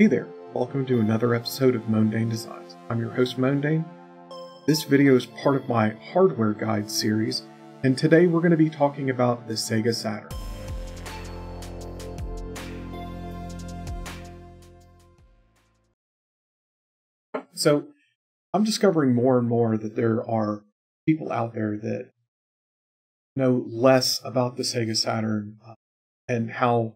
Hey there, welcome to another episode of Moandain Designs. I'm your host Moandain. This video is part of my hardware guide series, and today we're going to be talking about the Sega Saturn. So, I'm discovering more and more that there are people out there that know less about the Sega Saturn uh, and how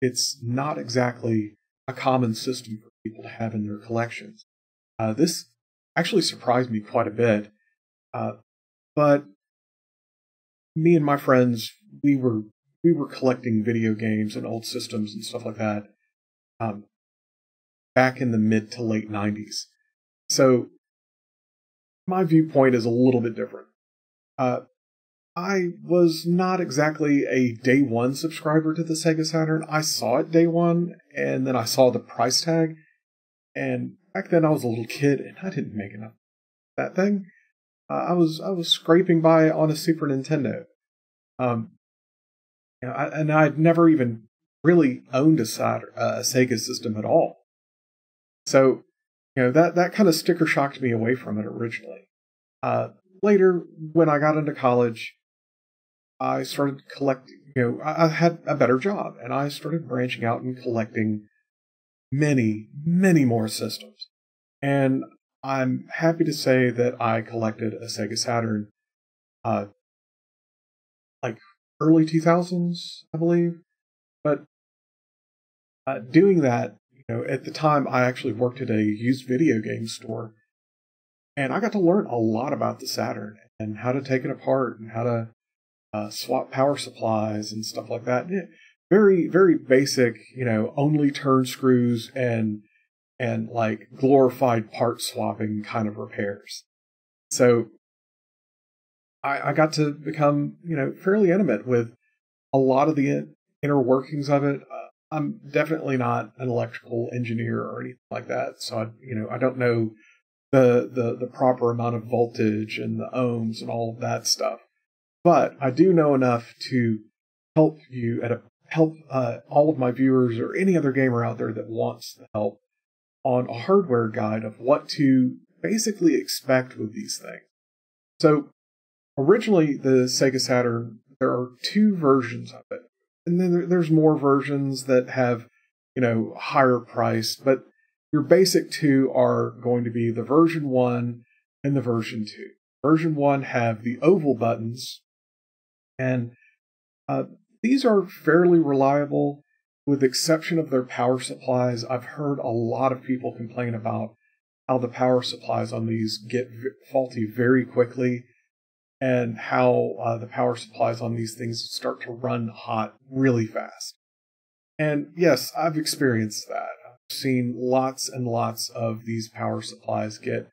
it's not exactly a common system for people to have in their collections. Uh, this actually surprised me quite a bit, uh, but me and my friends we were we were collecting video games and old systems and stuff like that um, back in the mid to late '90s. So my viewpoint is a little bit different. Uh, I was not exactly a day one subscriber to the Sega Saturn. I saw it day one, and then I saw the price tag. And back then, I was a little kid, and I didn't make enough that thing. Uh, I was I was scraping by on a Super Nintendo. Um, you know, I, and I'd never even really owned a, Saturn, uh, a Sega system at all. So, you know that that kind of sticker shocked me away from it originally. Uh, later, when I got into college, I started collecting, you know, I had a better job and I started branching out and collecting many, many more systems. And I'm happy to say that I collected a Sega Saturn, uh, like early 2000s, I believe. But uh, doing that, you know, at the time I actually worked at a used video game store and I got to learn a lot about the Saturn and how to take it apart and how to uh, swap power supplies and stuff like that. Yeah, very, very basic, you know, only turn screws and and like glorified part swapping kind of repairs. So I, I got to become, you know, fairly intimate with a lot of the inner workings of it. Uh, I'm definitely not an electrical engineer or anything like that, so I, you know, I don't know the the the proper amount of voltage and the ohms and all of that stuff. But I do know enough to help you at a help uh, all of my viewers or any other gamer out there that wants the help on a hardware guide of what to basically expect with these things. So originally the Sega Saturn, there are two versions of it. And then there's more versions that have, you know, higher price, but your basic two are going to be the version 1 and the version 2. Version 1 have the oval buttons and uh, these are fairly reliable, with exception of their power supplies. I've heard a lot of people complain about how the power supplies on these get faulty very quickly, and how uh, the power supplies on these things start to run hot really fast. And yes, I've experienced that. I've seen lots and lots of these power supplies get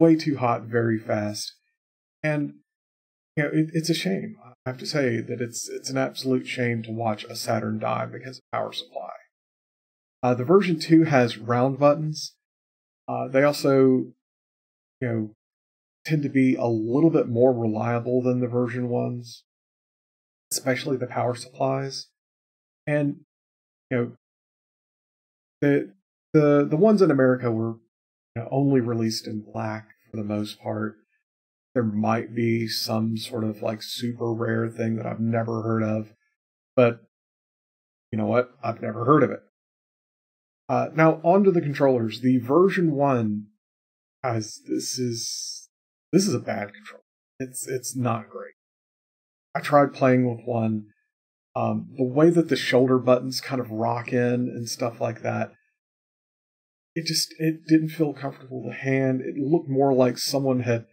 way too hot very fast. And you know, it, it's a shame. I have to say that it's it's an absolute shame to watch a Saturn die because of power supply. Uh, the version two has round buttons. Uh, they also, you know, tend to be a little bit more reliable than the version ones, especially the power supplies. And you know, the the the ones in America were you know, only released in black for the most part there might be some sort of like super rare thing that I've never heard of, but you know what? I've never heard of it. Uh, now onto the controllers. The version one, guys, this is this is a bad controller. It's it's not great. I tried playing with one. Um, the way that the shoulder buttons kind of rock in and stuff like that, it just it didn't feel comfortable to hand. It looked more like someone had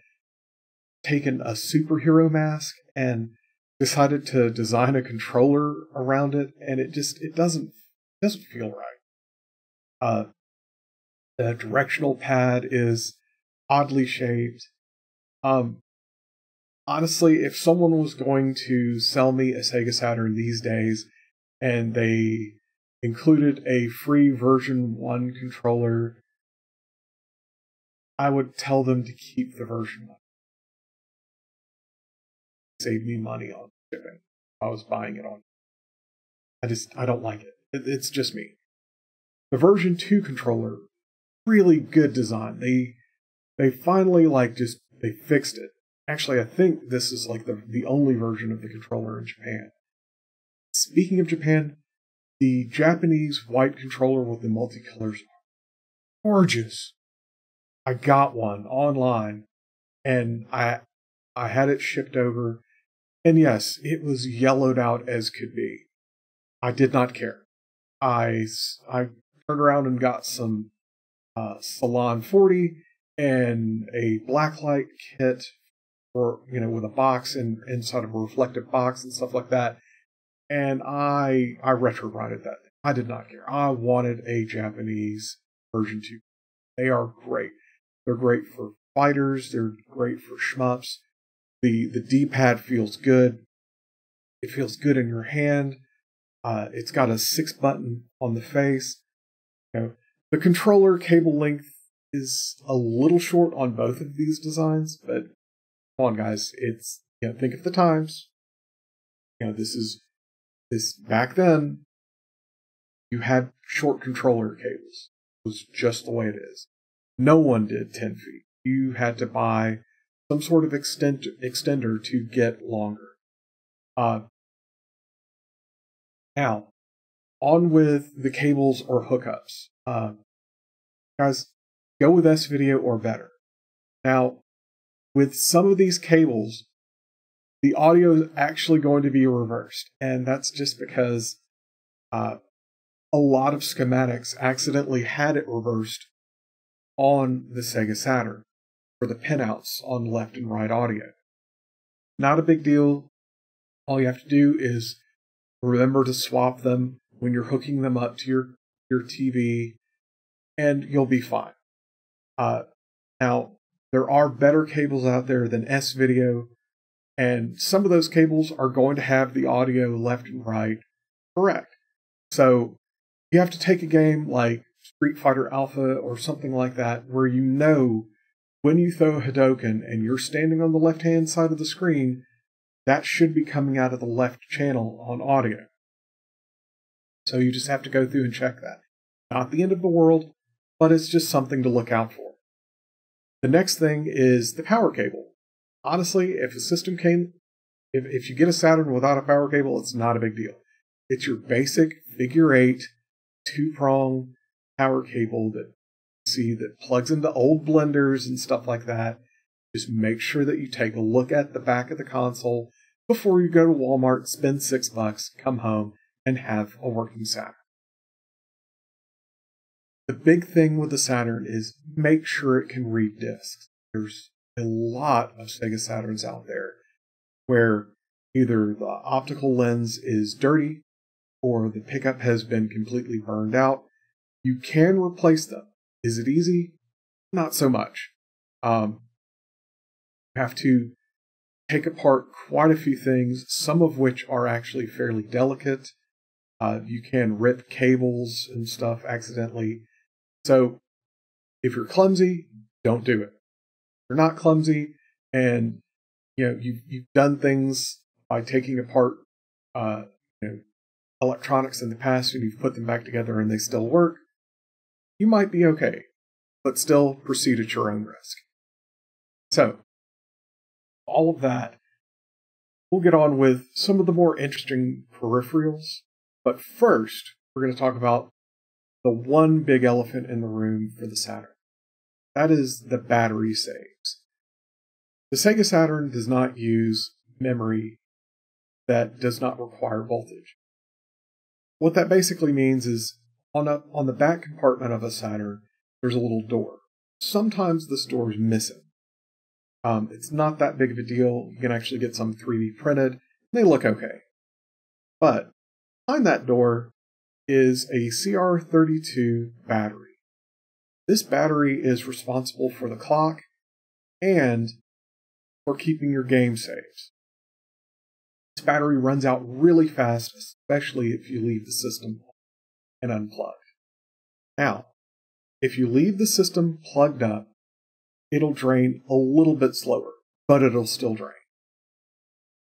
taken a superhero mask and decided to design a controller around it, and it just it doesn't doesn't feel right. Uh, the directional pad is oddly shaped. Um, honestly, if someone was going to sell me a Sega Saturn these days, and they included a free version 1 controller, I would tell them to keep the version 1 saved me money on shipping. I was buying it on. I just I don't like it. it it's just me. The version two controller, really good design. They they finally like just they fixed it. Actually, I think this is like the the only version of the controller in Japan. Speaking of Japan, the Japanese white controller with the multicolors gorgeous. I got one online and I I had it shipped over and yes, it was yellowed out as could be. I did not care. I I turned around and got some uh, Salon 40 and a blacklight kit or you know with a box and inside of a reflective box and stuff like that. And i i retrograded that. I did not care. I wanted a japanese version 2 they are great. They're great for fighters. They're great for shmups the the d-pad feels good it feels good in your hand uh, it's got a six button on the face you know, the controller cable length is a little short on both of these designs, but come on, guys, it's you know think of the times. You know this is this back then. You had short controller cables. It was just the way it is. No one did ten feet. You had to buy some sort of extent, extender to get longer. Uh, now, on with the cables or hookups. Uh, guys, go with S video or better. Now, with some of these cables, the audio is actually going to be reversed, and that's just because uh, a lot of schematics accidentally had it reversed on the Sega Saturn for the pinouts on left and right audio. Not a big deal. All you have to do is remember to swap them when you're hooking them up to your, your TV, and you'll be fine. Uh, now, there are better cables out there than S video, and some of those cables are going to have the audio left and right correct. So you have to take a game like Street Fighter Alpha or something like that, where you know when you throw a Hadoken and you're standing on the left hand side of the screen, that should be coming out of the left channel on audio. So you just have to go through and check that. Not the end of the world, but it's just something to look out for. The next thing is the power cable. Honestly, if a system came, if, if you get a Saturn without a power cable, it's not a big deal. It's your basic figure eight, two prong power cable that see that plugs into old blenders and stuff like that. Just make sure that you take a look at the back of the console before you go to Walmart, spend six bucks, come home, and have a working Saturn. The big thing with the Saturn is make sure it can read discs. There's a lot of Sega Saturns out there where either the optical lens is dirty or the pickup has been completely burned out. You can replace them. Is it easy? Not so much. Um, you have to take apart quite a few things, some of which are actually fairly delicate. Uh, you can rip cables and stuff accidentally. So if you're clumsy, don't do it. If you're not clumsy and you know you've you've done things by taking apart uh, you know, electronics in the past and you've put them back together and they still work, you might be okay, but still proceed at your own risk. So, all of that, we'll get on with some of the more interesting peripherals. But first, we're going to talk about the one big elephant in the room for the Saturn. That is the battery saves. The Sega Saturn does not use memory that does not require voltage. What that basically means is on, a, on the back compartment of a Saturn, there's a little door. Sometimes this door is missing. Um, it's not that big of a deal. You can actually get some 3D printed. They look okay. But behind that door is a CR32 battery. This battery is responsible for the clock and for keeping your game saves. This battery runs out really fast, especially if you leave the system and unplugged. Now, if you leave the system plugged up, it'll drain a little bit slower, but it'll still drain.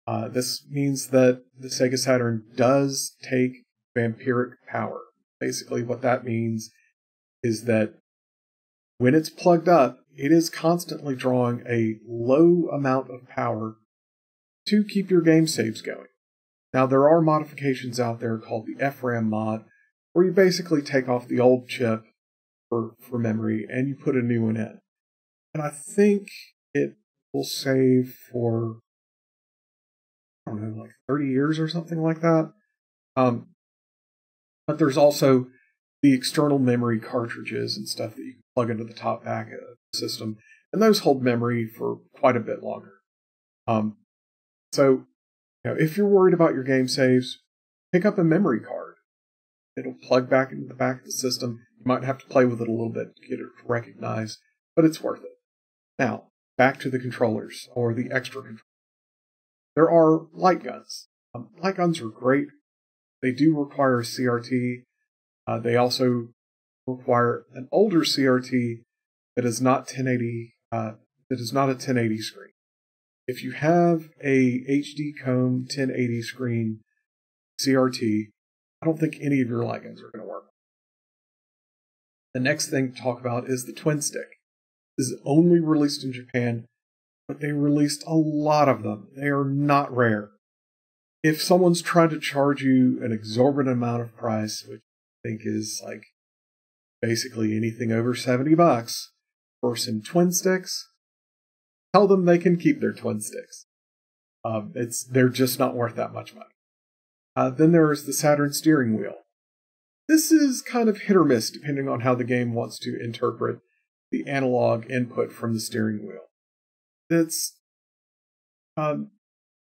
Uh, this means that the Sega Saturn does take vampiric power. Basically, what that means is that when it's plugged up, it is constantly drawing a low amount of power to keep your game saves going. Now, there are modifications out there called the FRAM mod, where you basically take off the old chip for, for memory and you put a new one in. And I think it will save for, I don't know, like 30 years or something like that. Um, but there's also the external memory cartridges and stuff that you can plug into the top back of the system, and those hold memory for quite a bit longer. Um, so, you know, if you're worried about your game saves, pick up a memory card. It'll plug back into the back of the system. You might have to play with it a little bit to get it to recognize, but it's worth it. Now, back to the controllers or the extra controllers. There are light guns. Um, light guns are great. They do require a CRT. Uh, they also require an older CRT that is not 1080. Uh, that is not a 1080 screen. If you have a HD Comb 1080 screen CRT, I don't think any of your guns are going to work. The next thing to talk about is the Twin Stick. This is only released in Japan, but they released a lot of them. They are not rare. If someone's trying to charge you an exorbitant amount of price, which I think is like basically anything over 70 bucks for some twin sticks, tell them they can keep their twin sticks. Um, it's they're just not worth that much money. Uh, then there is the Saturn steering wheel. This is kind of hit or miss depending on how the game wants to interpret the analog input from the steering wheel. It's um,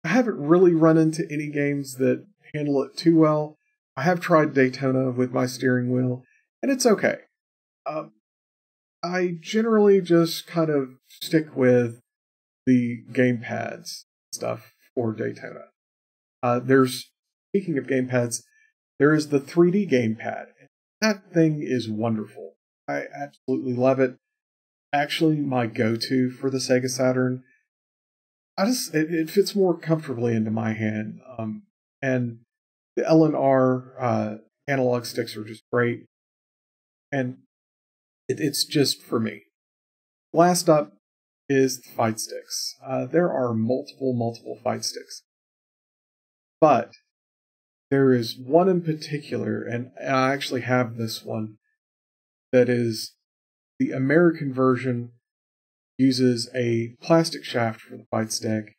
I haven't really run into any games that handle it too well. I have tried Daytona with my steering wheel, and it's okay. Um, I generally just kind of stick with the gamepads stuff for Daytona. Uh, there's speaking of gamepads, there is the 3D gamepad. That thing is wonderful. I absolutely love it. Actually, my go-to for the Sega Saturn. I just it, it fits more comfortably into my hand, um, and the L and R uh, analog sticks are just great, and it, it's just for me. Last up is the fight sticks. Uh, there are multiple, multiple fight sticks, but there is one in particular, and, I actually have this one that is the American version uses a plastic shaft for the fight stick,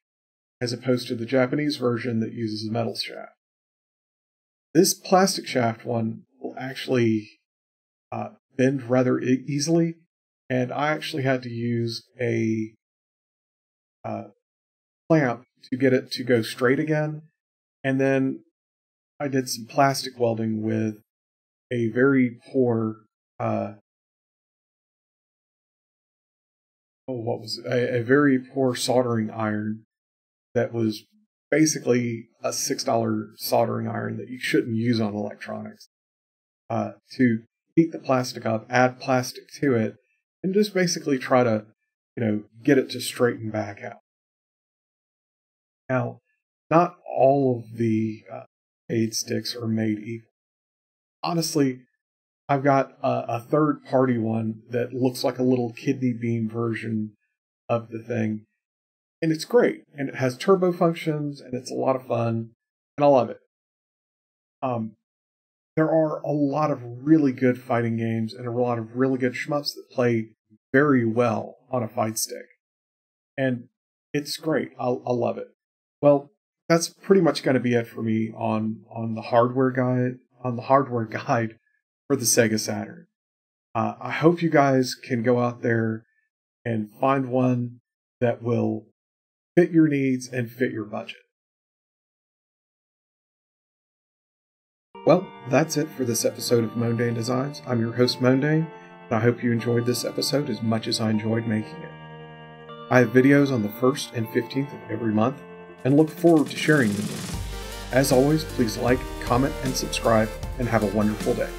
as opposed to the Japanese version that uses a metal shaft. This plastic shaft one will actually uh, bend rather e- easily, and I actually had to use a uh, clamp to get it to go straight again. And then I did some plastic welding with a very poor, uh, oh, what was it? A, a very poor soldering iron that was basically a $6 soldering iron that you shouldn't use on electronics uh, to heat the plastic up, add plastic to it, and just basically try to, you know, get it to straighten back out. Now, not all of the uh, aid sticks are made equal. Honestly, I've got a, a third party one that looks like a little kidney bean version of the thing. And it's great. And it has turbo functions and it's a lot of fun. And I love it. Um, there are a lot of really good fighting games and a lot of really good shmups that play very well on a fight stick. And it's great. I, I love it. Well, that's pretty much going to be it for me on on the hardware guide on the hardware guide for the Sega Saturn. Uh, I hope you guys can go out there and find one that will fit your needs and fit your budget. Well, that's it for this episode of Moandain Designs. I'm your host, Moandain, and I hope you enjoyed this episode as much as I enjoyed making it. I have videos on the 1st and 15th of every month, and look forward to sharing them with you. As always, please like, comment, and subscribe, and have a wonderful day.